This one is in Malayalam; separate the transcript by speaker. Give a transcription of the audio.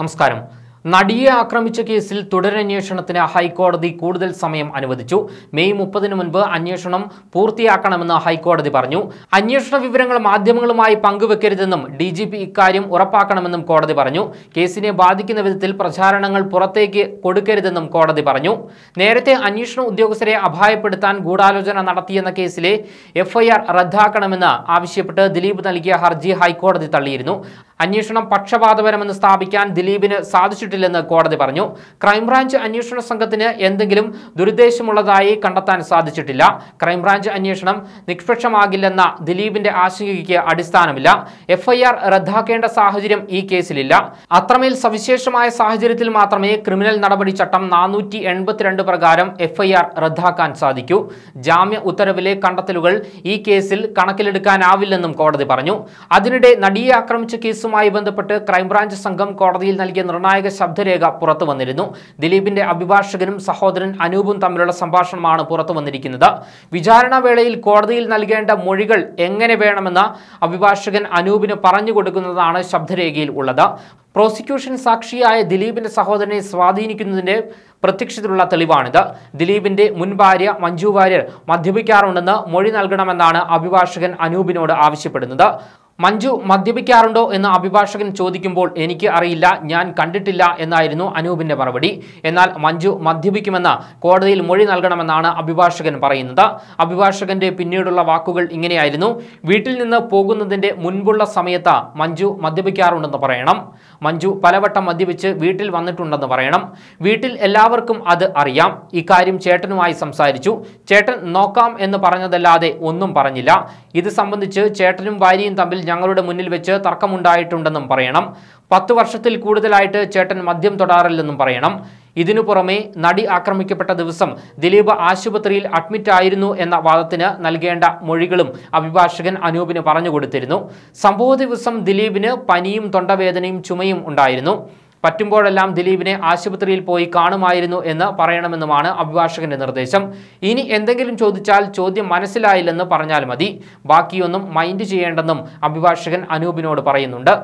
Speaker 1: നമസ്കാരം. നടിയെ ആക്രമിച്ച കേസിൽ തുടരന്വേഷണത്തിന് ഹൈക്കോടതി കൂടുതൽ സമയം അനുവദിച്ചു. മെയ് മുപ്പതിന് മുൻപ് അന്വേഷണം പൂർത്തിയാക്കണമെന്ന് ഹൈക്കോടതി പറഞ്ഞു. അന്വേഷണ വിവരങ്ങൾ മാധ്യമങ്ങളുമായി പങ്കുവെക്കരുതെന്നും ഡി ജി പി ഇക്കാര്യം ഉറപ്പാക്കണമെന്നും കോടതി പറഞ്ഞു. കേസിനെ ബാധിക്കുന്ന വിധത്തിൽ പ്രചാരണങ്ങൾ പുറത്തേക്ക് കൊടുക്കരുതെന്നും കോടതി പറഞ്ഞു. നേരത്തെ അന്വേഷണ ഉദ്യോഗസ്ഥരെ അഭായപ്പെടുത്താൻ ഗൂഢാലോചന നടത്തിയെന്ന കേസിലെ എഫ്ഐആർ റദ്ദാക്കണമെന്ന് ആവശ്യപ്പെട്ട് ദിലീപ് നൽകിയ ഹർജി ഹൈക്കോടതി തള്ളിയിരുന്നു. അന്വേഷണം പക്ഷപാതപരമെന്ന് സ്ഥാപിക്കാൻ ദിലീപിന് സാധിച്ചിട്ടില്ലെന്ന് കോടതി പറഞ്ഞു. ക്രൈംബ്രാഞ്ച് അന്വേഷണ സംഘത്തിന് എന്തെങ്കിലും ദുരുദ്ദേശമുള്ളതായി കണ്ടെത്താൻ സാധിച്ചിട്ടില്ല. ക്രൈംബ്രാഞ്ച് അന്വേഷണം നിഷ്പക്ഷമാകില്ലെന്ന ദിലീപിന്റെ ആശങ്കയ്ക്ക് അടിസ്ഥാനമില്ല. എഫ്ഐആർ റദ്ദാക്കേണ്ട സാഹചര്യം ഈ കേസിലില്ല. അത്രമേൽ സവിശേഷമായ സാഹചര്യത്തിൽ മാത്രമേ ക്രിമിനൽ നടപടി ചട്ടം നാനൂറ്റി എൺപത്തിരണ്ട് പ്രകാരം എഫ്ഐആർ റദ്ദാക്കാൻ സാധിക്കൂ. ജാമ്യ ഉത്തരവിലെ കണ്ടെത്തലുകൾ ഈ കേസിൽ കണക്കിലെടുക്കാനാവില്ലെന്നും കോടതി പറഞ്ഞു. അതിനിടെ നടിയെ ആക്രമിച്ച കേസുമായി ബന്ധപ്പെട്ട് ക്രൈംബ്രാഞ്ച് സംഘം കോടതിയിൽ നൽകിയ നിർണായക ശബ്ദരേഖ പുറത്തു വന്നിരുന്നു. ദിലീപിന്റെ അഭിഭാഷകനും സഹോദരൻ അനൂപും തമ്മിലുള്ള സംഭാഷണമാണ് പുറത്തു വന്നിരിക്കുന്നത്. വിചാരണവേളയിൽ കോടതിയിൽ നൽകേണ്ട മൊഴികൾ എങ്ങനെ വേണമെന്ന് അഭിഭാഷകൻ അനൂപിന് പറഞ്ഞു കൊടുക്കുന്നതാണ് ശബ്ദരേഖയിൽ ഉള്ളത്. പ്രോസിക്യൂഷൻ സാക്ഷിയായ ദിലീപിന്റെ സഹോദരനെ സ്വാധീനിക്കുന്നതിന്റെ പ്രത്യക്ഷത്തിലുള്ള തെളിവാണിത്. ദിലീപിന്റെ മുൻ ഭാര്യ മഞ്ജു വാര്യർ മദ്യപിക്കാറുണ്ടെന്ന് മൊഴി നൽകണമെന്നാണ് അഭിഭാഷകൻ അനൂപിനോട് ആവശ്യപ്പെടുന്നത്. മഞ്ജു മദ്യപിക്കാറുണ്ടോ എന്ന് അഭിഭാഷകൻ ചോദിക്കുമ്പോൾ എനിക്ക് അറിയില്ല ഞാൻ കണ്ടിട്ടില്ല എന്നായിരുന്നു അനൂപിന്റെ മറുപടി. എന്നാൽ മഞ്ജു മദ്യപിക്കുമെന്ന് കോടതിയിൽ മൊഴി നൽകണമെന്നാണ് അഭിഭാഷകൻ പറയുന്നത്. അഭിഭാഷകന്റെ പിന്നീടുള്ള വാക്കുകൾ ഇങ്ങനെയായിരുന്നു. വീട്ടിൽ നിന്ന് പോകുന്നതിന്റെ മുൻപുള്ള സമയത്ത് മഞ്ജു മദ്യപിക്കാറുണ്ടെന്ന് പറയണം. മഞ്ജു പലവട്ടം മദ്യപിച്ച് വീട്ടിൽ വന്നിട്ടുണ്ടെന്ന് പറയണം. വീട്ടിൽ എല്ലാവർക്കും അത് അറിയാം. ഇക്കാര്യം ചേട്ടനുമായി സംസാരിച്ചു. ചേട്ടൻ നോക്കാം എന്ന് പറഞ്ഞതല്ലാതെ ഒന്നും പറഞ്ഞില്ല. ഇത് സംബന്ധിച്ച് ചേട്ടനും ഭാര്യയും തമ്മിൽ ഞങ്ങളുടെ മുന്നിൽ വെച്ച് തർക്കമുണ്ടായിട്ടുണ്ടെന്നും പറയണം. പത്ത് വർഷത്തിൽ കൂടുതലായിട്ട് ചേട്ടൻ മദ്യം തൊടാറില്ലെന്നും പറയണം. ഇതിനു പുറമെ നടി ആക്രമിക്കപ്പെട്ട ദിവസം ദിലീപ് ആശുപത്രിയിൽ അഡ്മിറ്റ് ആയിരുന്നു എന്ന വാദത്തിന് നൽകേണ്ട മൊഴികളും അഭിഭാഷകൻ അനൂപിന് പറഞ്ഞു കൊടുത്തിരുന്നു. സംഭവ ദിവസം ദിലീപിന് പനിയും തൊണ്ടവേദനയും ചുമയും ഉണ്ടായിരുന്നു. പറ്റുമ്പോഴെല്ലാം ദിലീപിനെ ആശുപത്രിയിൽ പോയി കാണുമായിരുന്നു എന്ന് പറയണമെന്നുമാണ് അഭിഭാഷകന്റെ നിർദ്ദേശം. ഇനി എന്തെങ്കിലും ചോദിച്ചാൽ ചോദ്യം മനസ്സിലായില്ലെന്ന് പറഞ്ഞാൽ മതി. ബാക്കിയൊന്നും മൈൻഡ് ചെയ്യേണ്ടെന്നും അഭിഭാഷകൻ അനൂപിനോട് പറയുന്നുണ്ട്.